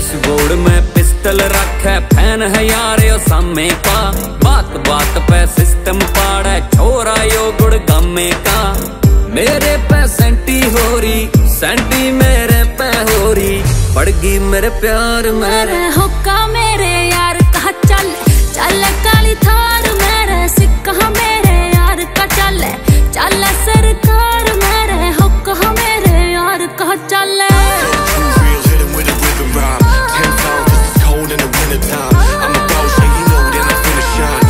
Dashboard में pistol रखे, fan है यार, यो सामे का। बात बात पे सिस्टम पाड़ा, छोरा यो गुड़ गमे का। मेरे पे सेंटी हो रही सेंटी मेरे पे हो रही गई मेरे प्यार, मेरे हुक्का मेरे यार कहा चल। चल काली थार, मेरे सिक्का मेरे यार का चल। चल सरकार मेरे हुक्का मेरे यार कहा चल।